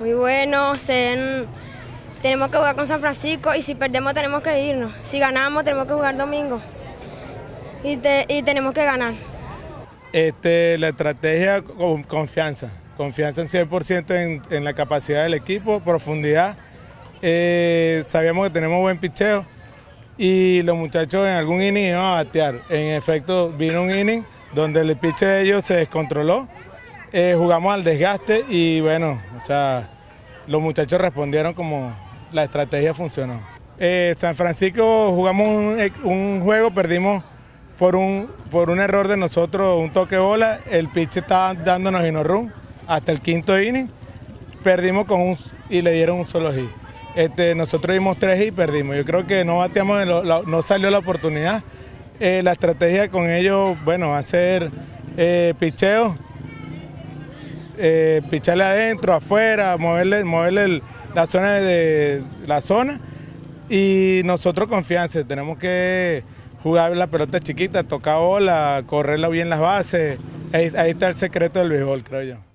Muy bueno, tenemos que jugar con San Francisco y si perdemos tenemos que irnos. Si ganamos tenemos que jugar domingo y, tenemos que ganar. Este, la estrategia con confianza, confianza en 100% en, en, la capacidad del equipo, profundidad. Eh, sabíamos que tenemos buen picheo y los muchachos en algún inning iban a batear. En efecto, vino un inning donde el pitch de ellos se descontroló, eh, jugamos al desgaste y bueno, o sea, los muchachos respondieron como la estrategia funcionó. Eh, San Francisco jugamos un, juego, perdimos por un, por un error de nosotros, un toque bola, el pitch estaba dándonos no run hasta el quinto inning, perdimos con un, y le dieron un solo hit. Este, nosotros dimos tres y perdimos. Yo creo que no bateamos, no salió la oportunidad. Eh, la estrategia con ellos, bueno, ser eh, picheo, eh, picharle adentro, afuera, moverle, moverle la zona de la zona y nosotros confianza, tenemos que jugar la pelota chiquita, tocar bola, correrla bien las bases, ahí, ahí está el secreto del béisbol, creo yo.